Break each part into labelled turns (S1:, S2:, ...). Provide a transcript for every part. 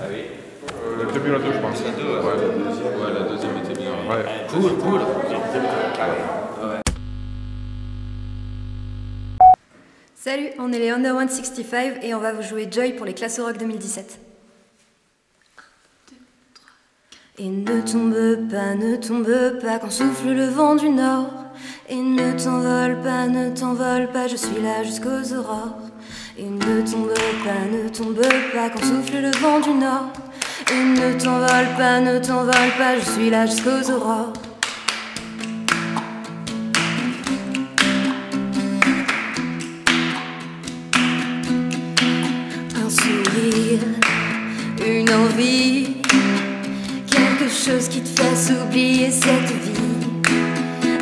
S1: Ah oui
S2: Euh, Peut-être mieux la 2, je pense.
S1: La 2, ouais.
S2: Ouais.
S1: La deuxième, ouais, la deuxième était bien.
S2: Ouais.
S1: Cool, cool.
S3: Salut, on est les Under 165 et on va vous jouer Joy pour les classes au rock 2017. Et ne tombe pas, ne tombe pas quand souffle le vent du nord. Et ne t'envole pas, ne t'envole pas, je suis là jusqu'aux aurores. Et ne tombe pas, ne tombe pas quand souffle le vent du nord. Et ne t'envole pas, ne t'envole pas, je suis là jusqu'aux aurores. Un sourire, une envie, quelque chose qui te fasse oublier cette vie.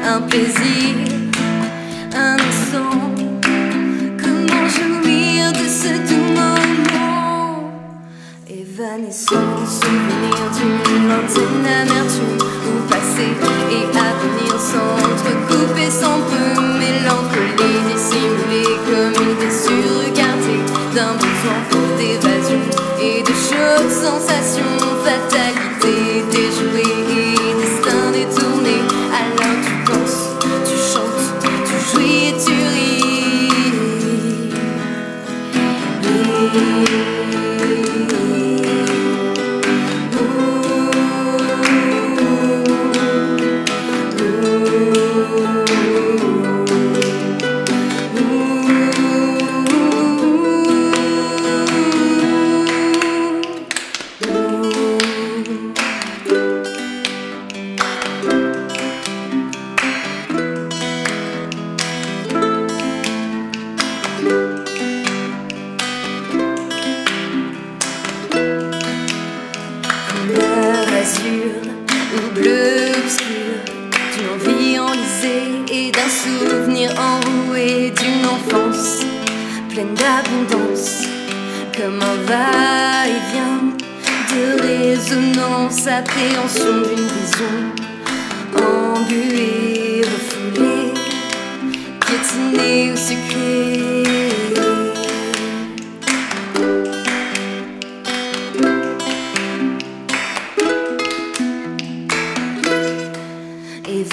S3: Un plaisir, lointaine amertume Où passé et avenir s'entrecoupent sans peu Mélancolie dissimulée comme une blessure regardée D'un besoin d'évasion et de chaudes sensations Fatalité déjouée et destin détourné. Alors tu danses, tu chantes, tu jouis et tu ris d'un souvenir enroué d'une enfance pleine d'abondance comme un va-et-vient de résonance appréhension d'une vision embuée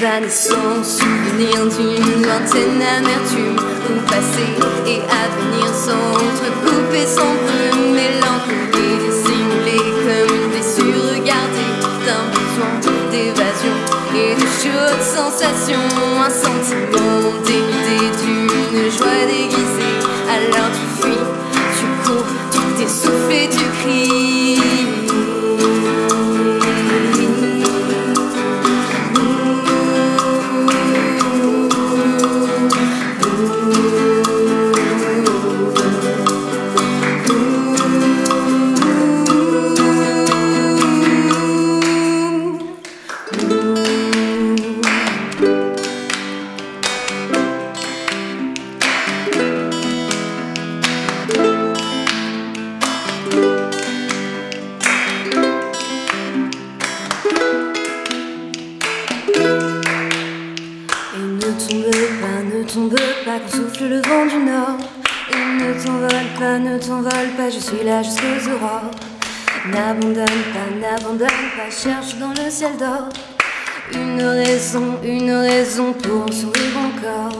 S3: Évanescent, souvenir d'une lointaine amertume. Où passé et avenir s'entrecoupent sans peu quand souffle le vent du nord. Et ne t'envole pas, ne t'envole pas, je suis là jusqu'aux aurores. N'abandonne pas, n'abandonne pas, cherche dans le ciel d'or. Une raison, une raison pour sourire encore.